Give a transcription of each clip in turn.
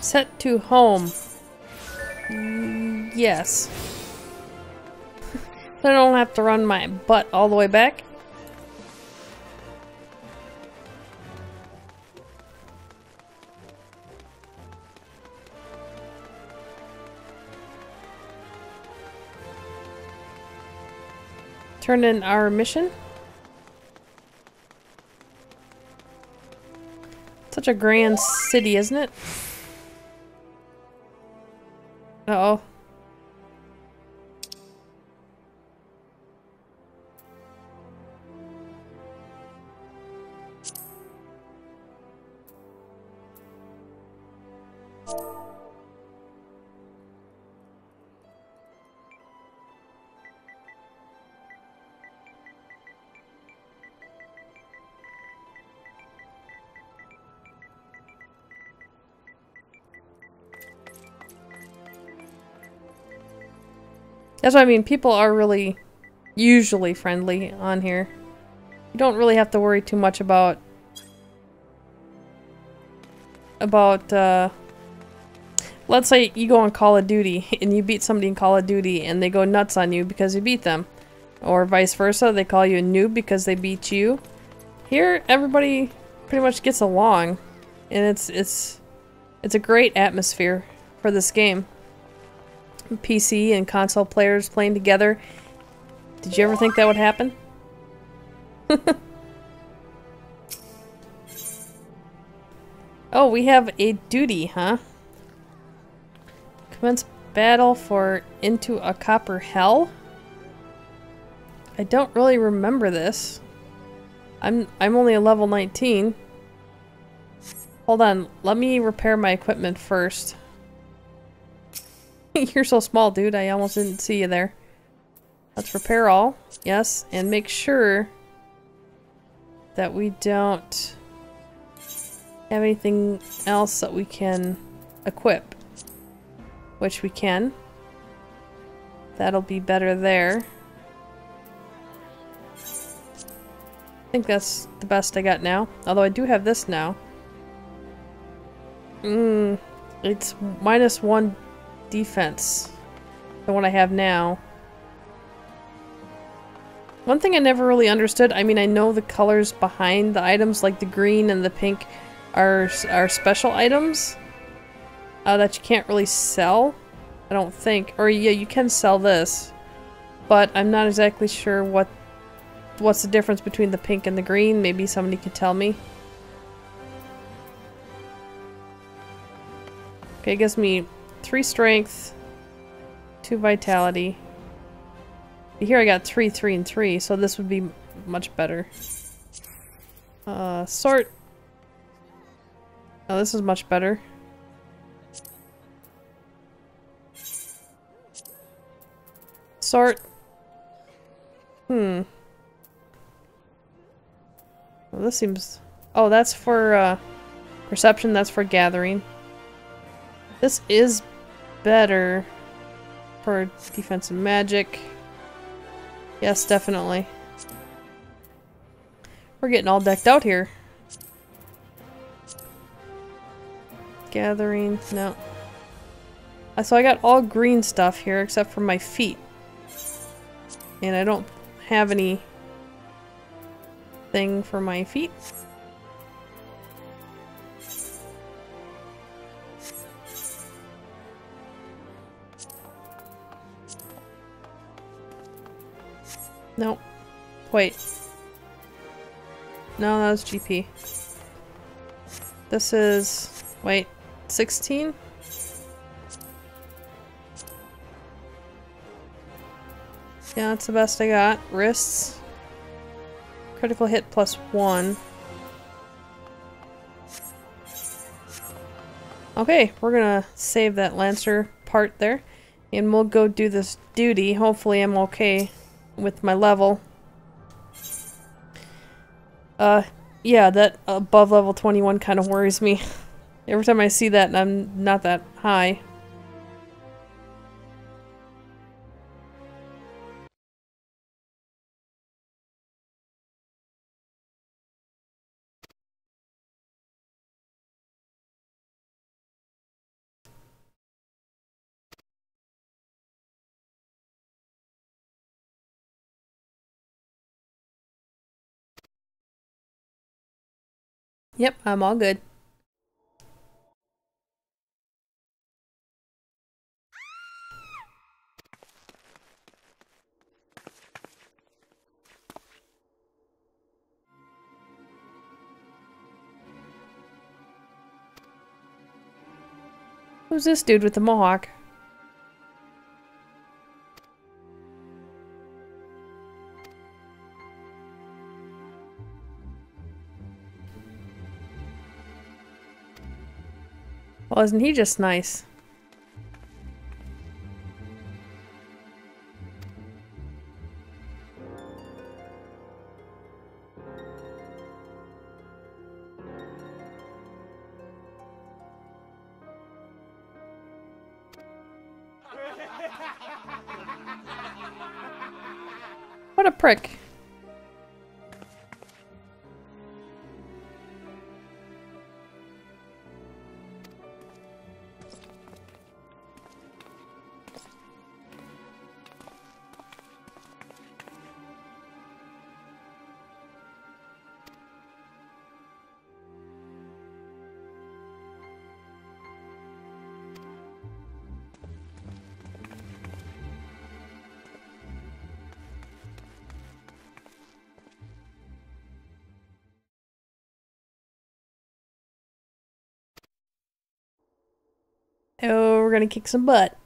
Set to home. Mm, Yes. I don't have to run my butt all the way back. Turn in our mission. Such a grand city, isn't it? Uh oh. That's what I mean. People are really usually friendly on here. You don't really have to worry too much about about uh let's say you go on Call of Duty and you beat somebody in Call of Duty and they go nuts on you because you beat them. Or vice versa, they call you a noob because they beat you. Here everybody pretty much gets along and it's it's it's a great atmosphere for this game. PC and console players playing together. Did you ever think that would happen? oh, we have a duty, huh? Commence battle for Into a Copper Hell? I don't really remember this. I'm I'm only a level 19. Hold on, let me repair my equipment first. You're so small, dude. I almost didn't see you there. Let's repair all. Yes, and make sure that we don't have anything else that we can equip. Which we can. That'll be better there. I think that's the best I got now. Although I do have this now. Mmm. It's minus one defense. The one I have now. One thing I never really understood, I mean I know the colors behind the items, like the green and the pink are, are special items uh, that you can't really sell, I don't think. Or yeah, you can sell this, but I'm not exactly sure what what's the difference between the pink and the green. Maybe somebody could tell me. Okay, it gives me three strength, two vitality. Here I got three, three, and three, so this would be much better. Uh, sort. Oh, this is much better. Sort. Hmm. Well, this seems... Oh, that's for, uh, perception, that's for gathering. This is better for defensive magic. Yes, definitely. We're getting all decked out here. Gathering, no. Uh, So I got all green stuff here except for my feet. And I don't have any thing for my feet. Nope. Wait. No, that was GP. This is... Wait. 16? Yeah, that's the best I got. Wrists. Critical hit plus one. Okay, we're gonna save that Lancer part there. And we'll go do this duty. Hopefully I'm okay with my level. Uh, yeah, that above level 21 kind of worries me. Every time I see that I'm not that high. Yep, I'm all good. Who's this dude with the mohawk? Well, isn't he just nice? We're gonna kick some butt.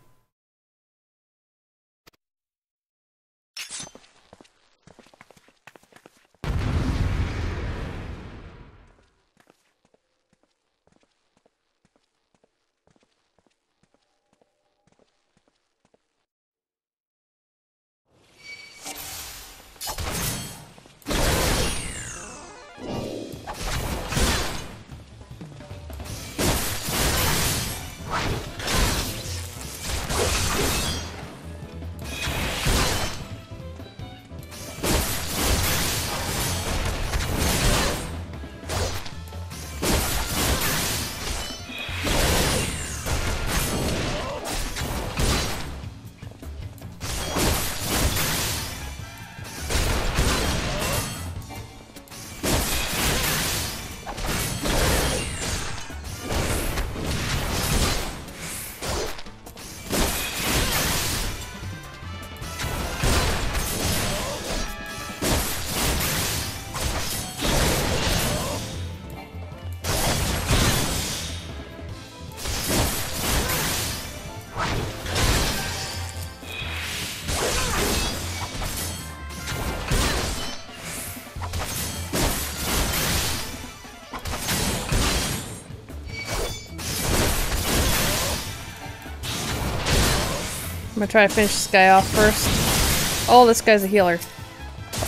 I'm gonna try to finish this guy off first. Oh, this guy's a healer.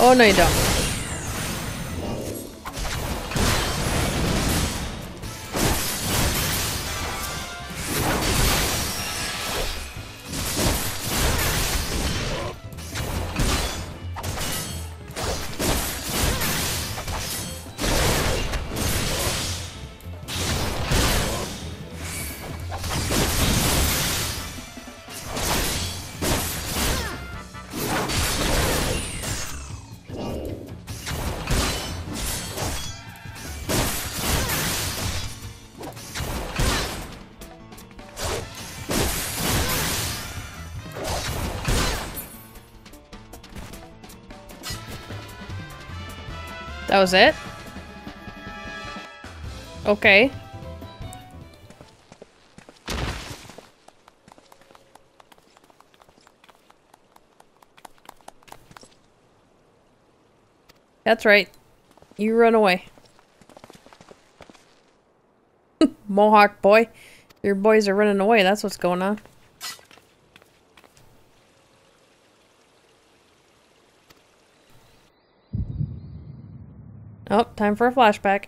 Oh, no you don't. That was it? Okay. That's right. You run away. Mohawk boy. Your boys are running away. That's what's going on. Oh, time for a flashback.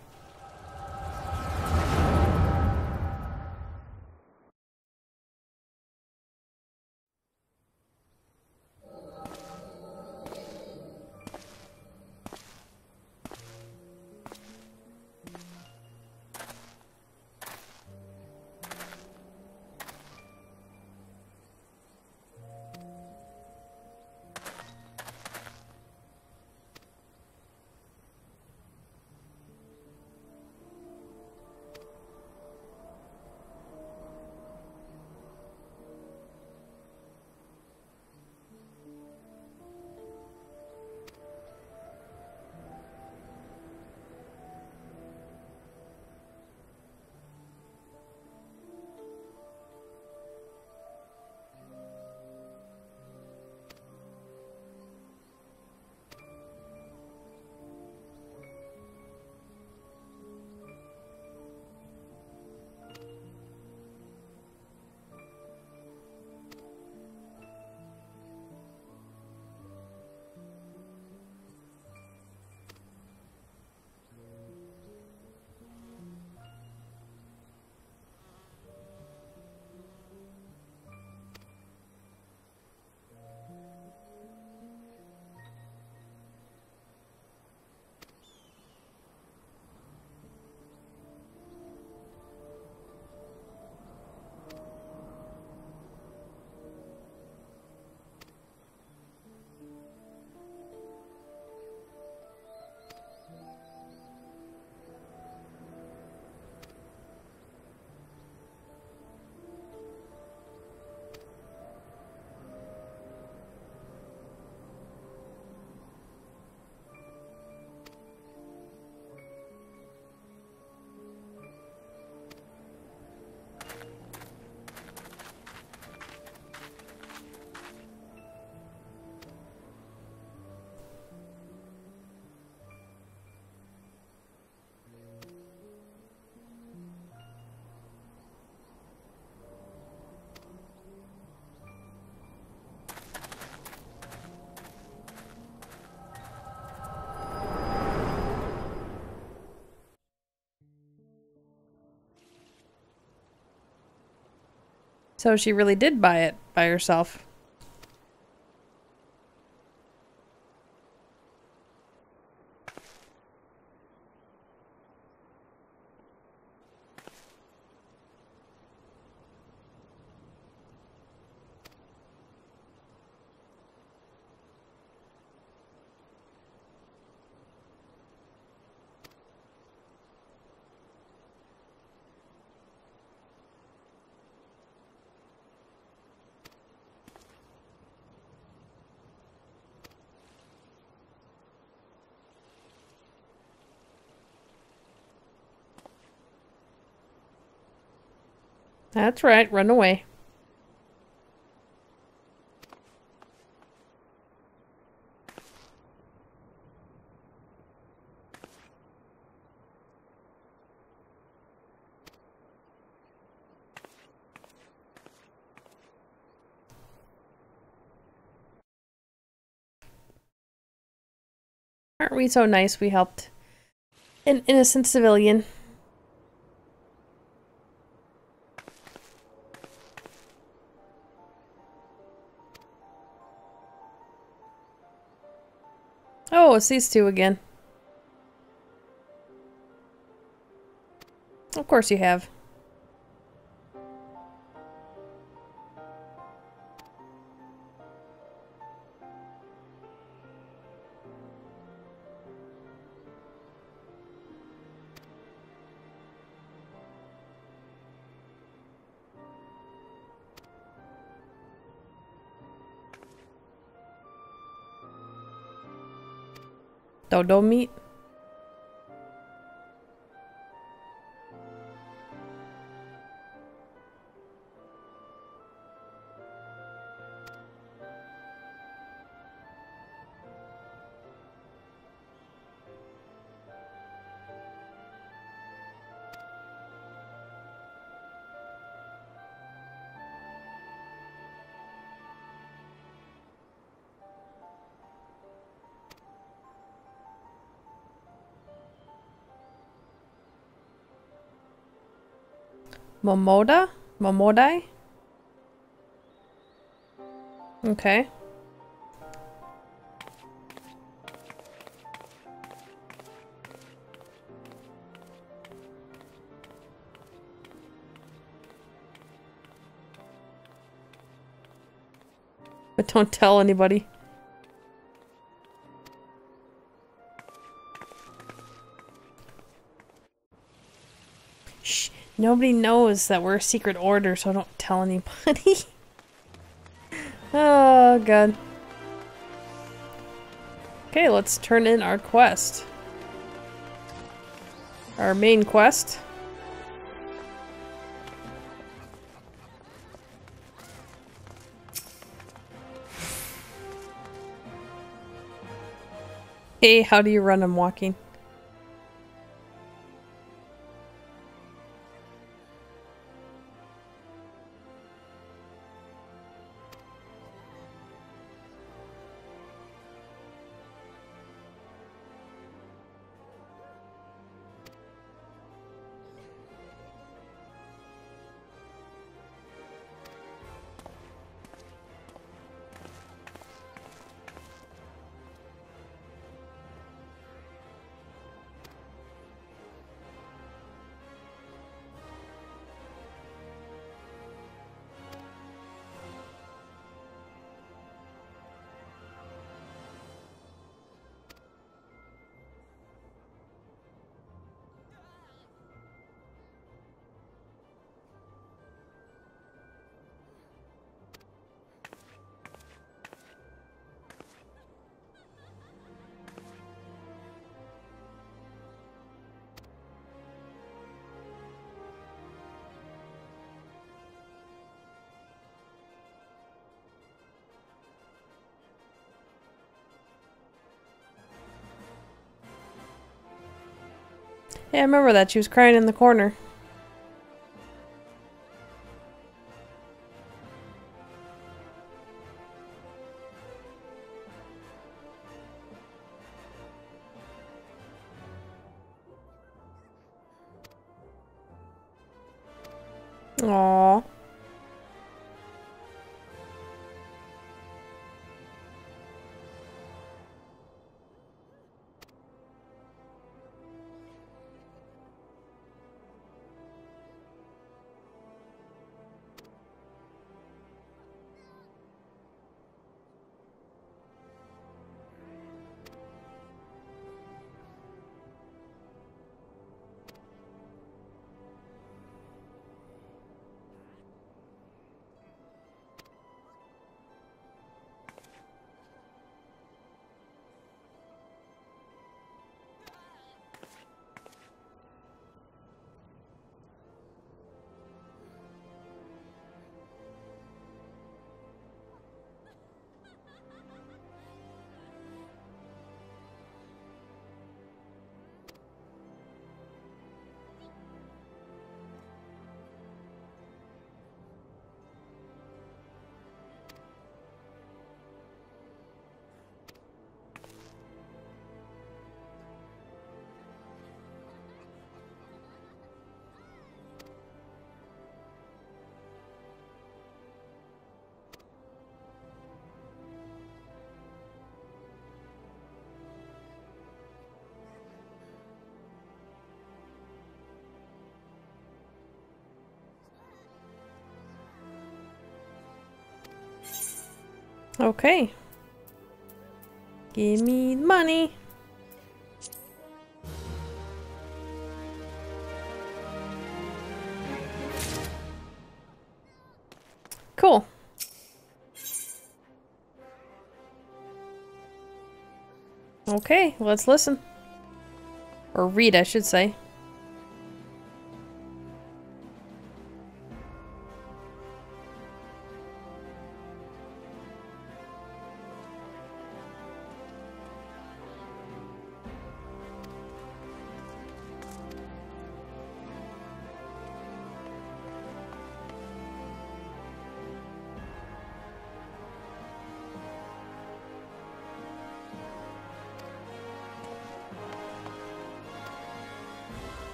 So she really did buy it by herself. That's right, run away. Aren't we so nice we helped an innocent civilian? Oh, it's these two again. Of course you have. Dodo Momoda? Momodai? Okay. But don't tell anybody. Nobody knows that we're a secret order, so don't tell anybody. oh, God. Okay, let's turn in our quest. Our main quest. Hey, how do you run? I'm walking. Yeah, I remember that. She was crying in the corner. Aww. Okay. Give me the money. Cool. Okay, let's listen. Or read, I should say.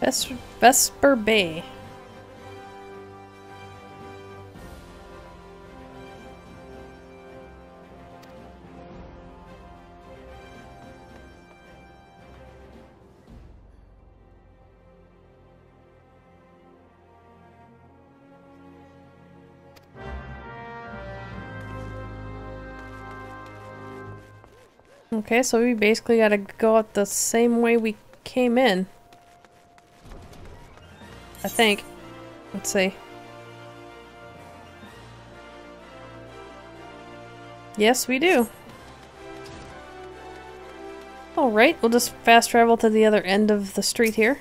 Ves Vesper Bay. Okay, so we basically gotta go out the same way we came in. I think. Let's see. Yes, we do. Alright, we'll just fast travel to the other end of the street here.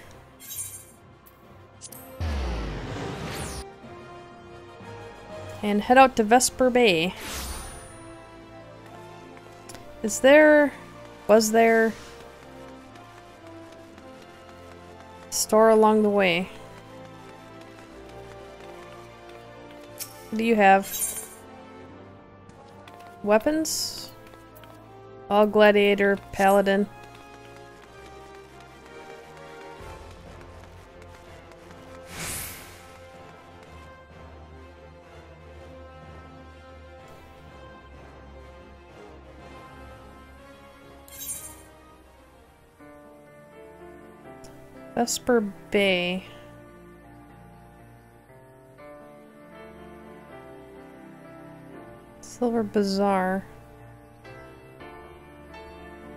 And head out to Vesper Bay. Is there... Was there... Store along the way? What do you have? Weapons? All gladiator, paladin. Vesper Bay. Silver Bazaar.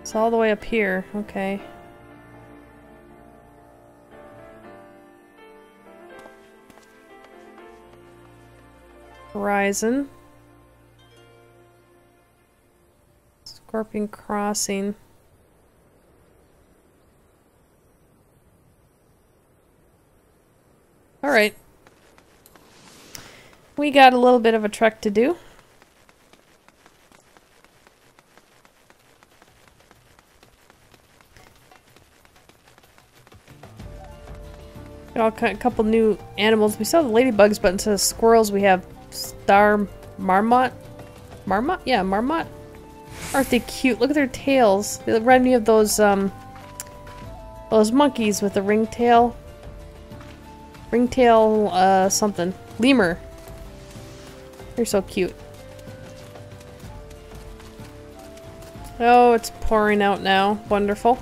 It's all the way up here. Okay. Horizon. Scorpion Crossing. Alright. We got a little bit of a trek to do. Got a couple new animals. We saw the ladybugs, but instead of squirrels, we have star marmot. Marmot? Yeah, marmot. Aren't they cute? Look at their tails. They remind me of those, um, those monkeys with the ringtail. Ringtail, uh, something. Lemur. They're so cute. Oh, it's pouring out now. Wonderful.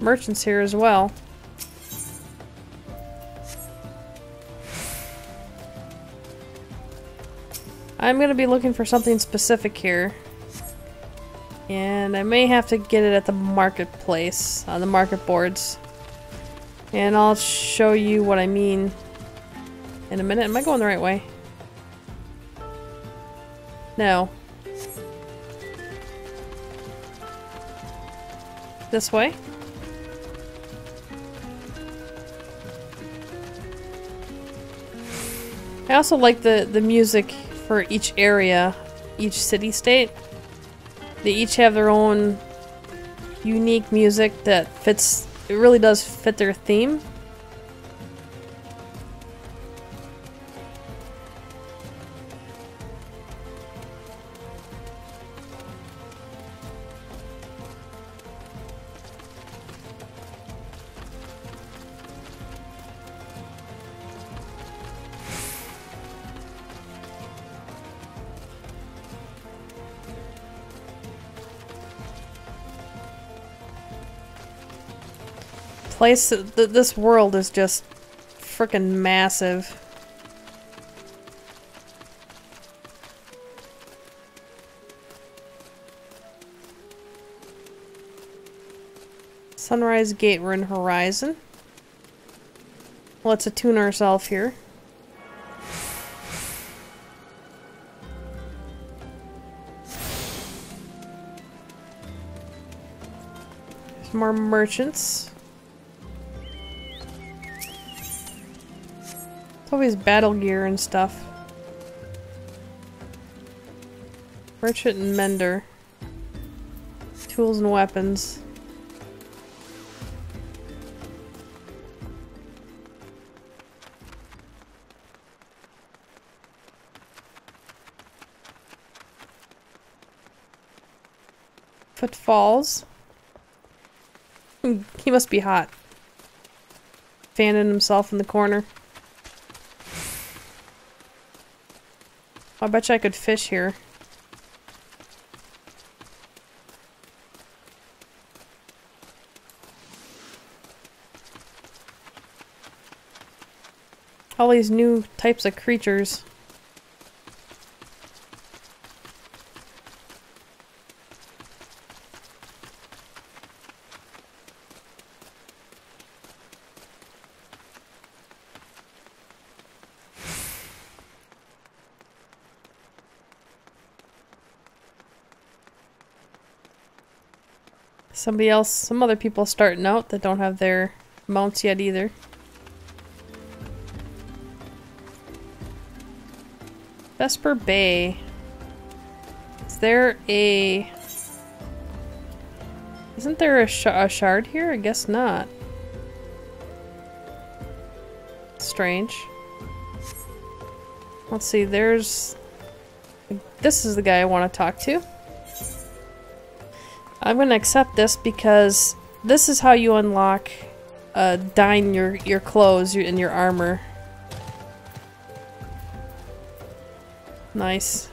Merchants here as well. I'm gonna be looking for something specific here. And I may have to get it at the marketplace, on the market boards. And I'll show you what I mean in a minute. Am I going the right way? No. This way? I also like the, the music for each area, each city-state. They each have their own unique music that fits, it really does fit their theme. Place, th this world is just freaking massive. Sunrise Gate, in Horizon. Let's attune ourselves here. There's more merchants. Always battle gear and stuff. Merchant and mender. Tools and weapons. Footfalls. Hmm, he must be hot. Fanning himself in the corner. I bet you I could fish here. All these new types of creatures. Somebody else, some other people starting out that don't have their mounts yet either. Vesper Bay. Is there a... Isn't there a, sh a shard here? I guess not. Strange. Let's see, there's... This is the guy I want to talk to. I'm gonna accept this because this is how you unlock uh, dyeing your, your clothes and your armor. Nice.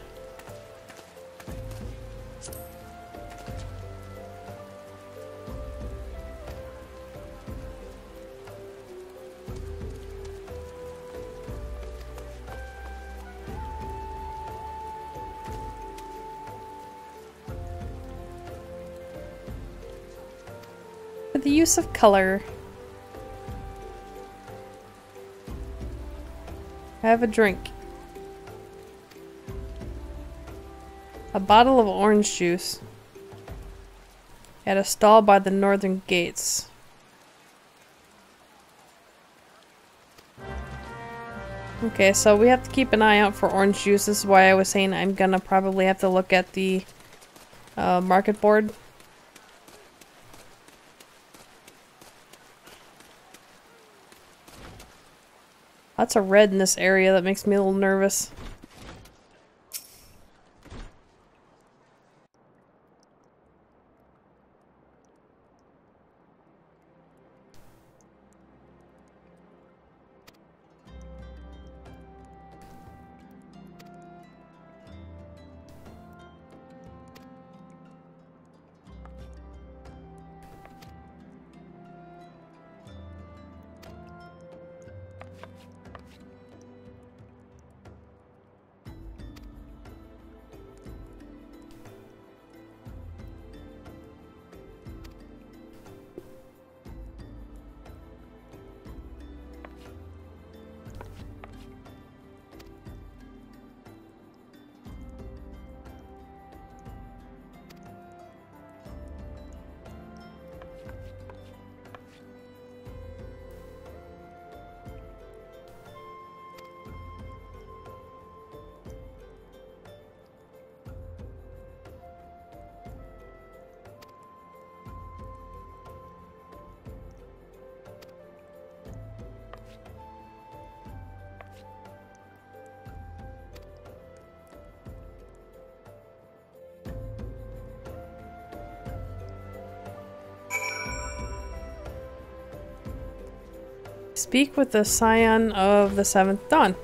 Use of color. Have a drink. A bottle of orange juice. At a stall by the northern gates. Okay, so we have to keep an eye out for orange juice. This is why I was saying I'm gonna probably have to look at the uh, market board. Lots of red in this area that makes me a little nervous. Speak with the Scion of the Seventh Dawn.